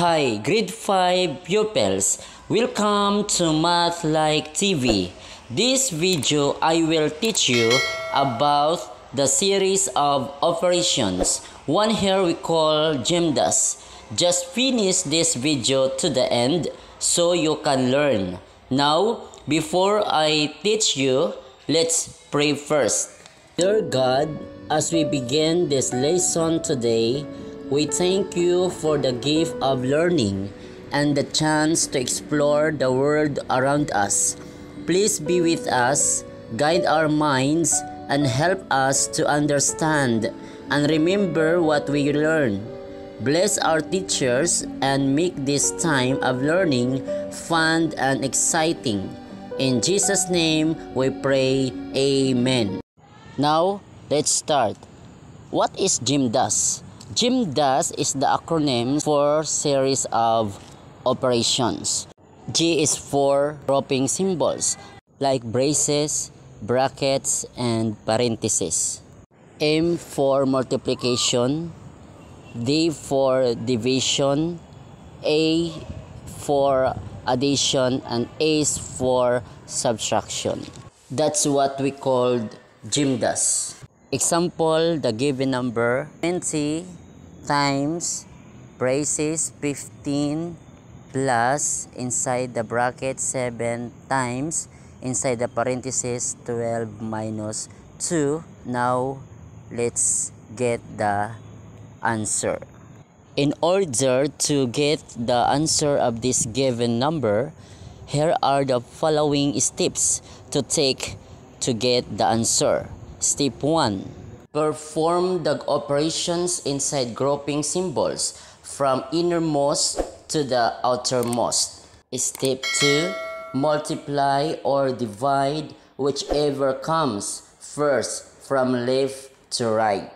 Hi, grade 5 pupils. Welcome to Math Like TV. This video I will teach you about the series of operations. One here we call GEMDAS. Just finish this video to the end so you can learn. Now, before I teach you, let's pray first. Dear God, as we begin this lesson today, we thank you for the gift of learning and the chance to explore the world around us. Please be with us, guide our minds, and help us to understand and remember what we learn. Bless our teachers and make this time of learning fun and exciting. In Jesus' name we pray, Amen. Now, let's start. What is GMDAS? GMDAS is the acronym for series of operations. G is for grouping symbols like braces, brackets, and parentheses. M for multiplication, D for division, A for addition, and A for subtraction. That's what we called GMDAS. Example, the given number 20 times braces 15 plus inside the bracket 7 times inside the parenthesis 12 minus 2. Now, let's get the answer. In order to get the answer of this given number, here are the following steps to take to get the answer. Step 1. Perform the operations inside grouping symbols from innermost to the outermost. Step 2. Multiply or divide whichever comes first from left to right.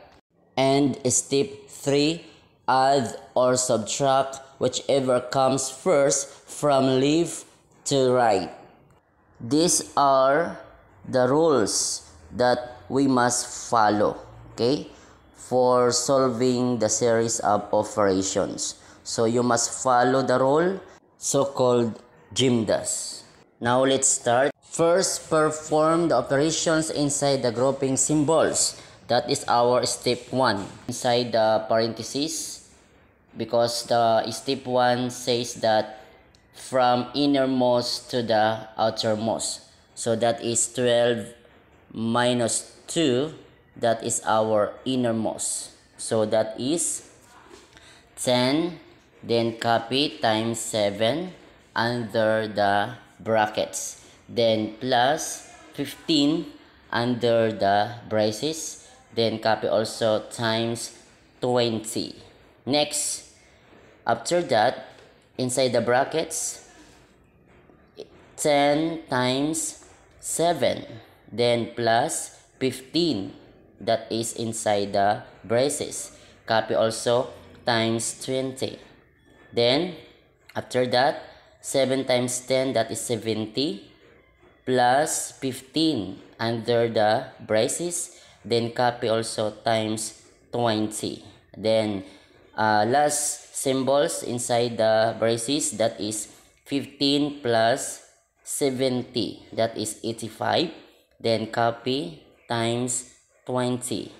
And step 3. Add or subtract whichever comes first from left to right. These are the rules that we must follow, okay, for solving the series of operations. So you must follow the rule so-called GMDAS. Now let's start. First, perform the operations inside the grouping symbols. That is our step 1. Inside the parentheses, because the step 1 says that from innermost to the outermost. So that is 12 minus 2. That is our innermost. So that is 10. Then copy times 7 under the brackets. Then plus 15 under the braces. Then copy also times 20. Next, after that, inside the brackets, 10 times 7. Then plus 15. That is inside the braces. Copy also times 20. Then, after that, 7 times 10, that is 70. Plus 15 under the braces. Then copy also times 20. Then, uh, last symbols inside the braces, that is 15 plus 70. That is 85. Then copy times 20.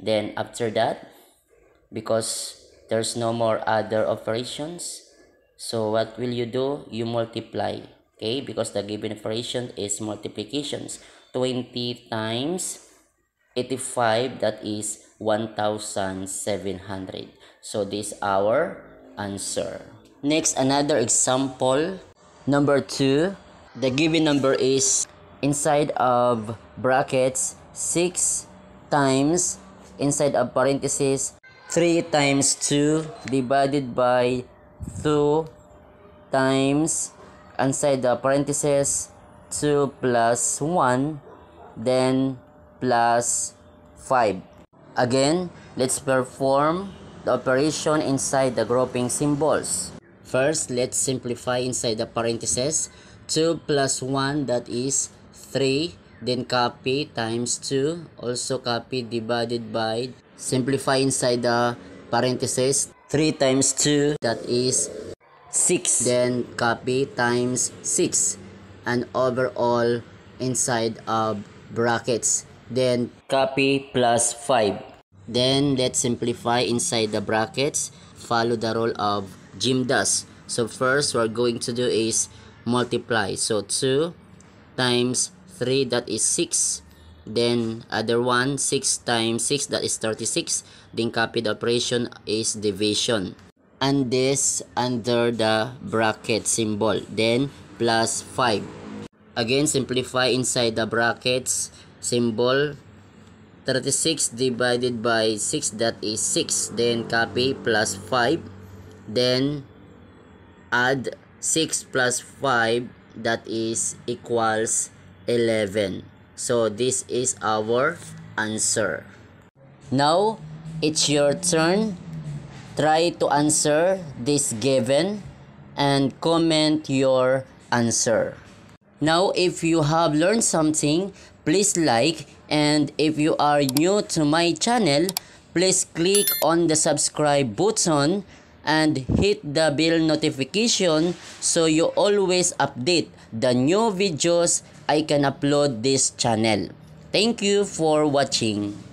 Then after that, because there's no more other operations, so what will you do? You multiply. Okay, because the given operation is multiplications. 20 times 85, that is 1,700. So this our answer. Next, another example. Number 2. The given number is inside of brackets 6 times inside of parentheses 3 times 2 divided by 2 times inside the parentheses 2 plus 1 then plus 5 again let's perform the operation inside the grouping symbols. First let's simplify inside the parentheses. 2 plus 1 that is 3 then copy times 2 also copy divided by simplify inside the parentheses 3 times 2 that is 6. Then copy times 6 and overall inside of brackets. Then copy plus 5. Then let's simplify inside the brackets. Follow the rule of Jim does. So first we're going to do is multiply. So 2 times 3 that is 6 then other one 6 times 6 that is 36 then copy the operation is division. And this under the bracket symbol. Then plus 5 again simplify inside the brackets symbol. 36 divided by 6 that is 6 then copy plus 5 then add 6 plus 5 that is equals 11 so this is our answer. Now it's your turn. Try to answer this given and comment your answer. Now if you have learned something please like. And if you are new to my channel please click on the subscribe button and hit the bell notification so you always update the new videos I can upload this channel. Thank you for watching.